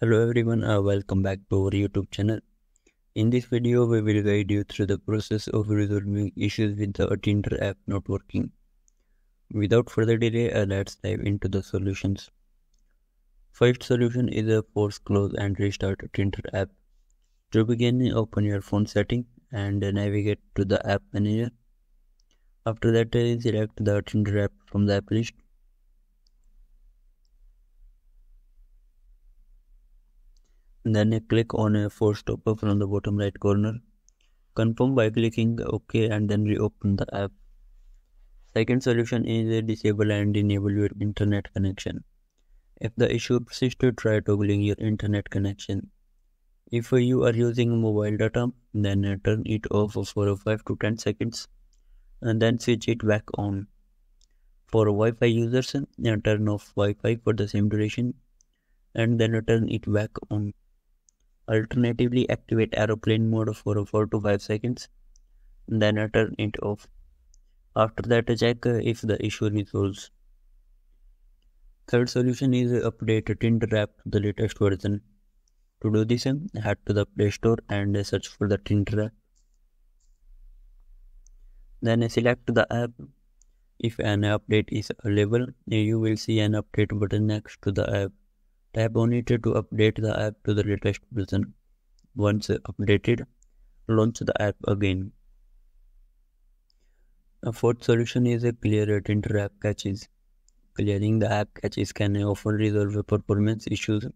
Hello everyone, uh, welcome back to our YouTube channel. In this video, we will guide you through the process of resolving issues with the Tinder app not working. Without further delay, uh, let's dive into the solutions. First solution is a force close and restart Tinder app. To begin, open your phone setting and navigate to the app manager. After that, uh, select the Tinder app from the app list Then click on a force stopper from the bottom right corner. Confirm by clicking OK and then reopen the app. Second solution is disable and enable your internet connection. If the issue persists, try toggling your internet connection. If you are using mobile data, then turn it off for 5 to 10 seconds and then switch it back on. For Wi-Fi users, turn off Wi-Fi for the same duration and then turn it back on. Alternatively, activate aeroplane mode for 4 to 5 seconds, then turn it off. After that, check uh, if the issue resolves. Third solution is update Tinder app to the latest version. To do this, head to the Play Store and search for the Tinder app. Then select the app. If an update is available, you will see an update button next to the app. Tap on it to update the app to the latest version. Once updated, launch the app again. A fourth solution is a clear Tinder app caches. Clearing the app caches can often resolve performance issues.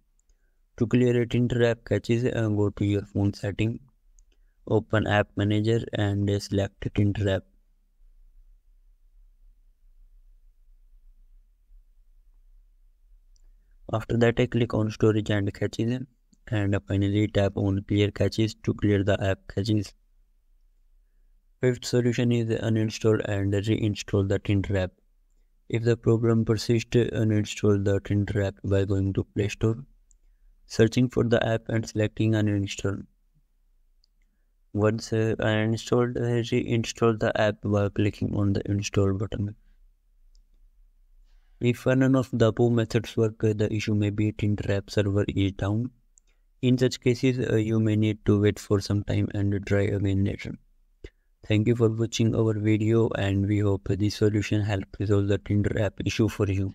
To clear Tinder app caches, uh, go to your phone setting, open App Manager and select Tinder app. After that, I click on storage and caches and finally tap on clear caches to clear the app caches. Fifth solution is uninstall and reinstall the Tinder app. If the problem persists, uninstall the Tinder app by going to Play Store, searching for the app and selecting uninstall. Once uh, uninstalled, reinstall the app by clicking on the install button. If none of the above methods work, the issue may be Tinder app server is down. In such cases, uh, you may need to wait for some time and try again later. Thank you for watching our video and we hope this solution helps resolve the Tinder app issue for you.